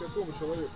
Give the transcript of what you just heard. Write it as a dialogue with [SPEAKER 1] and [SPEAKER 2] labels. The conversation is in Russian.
[SPEAKER 1] Какому человеку?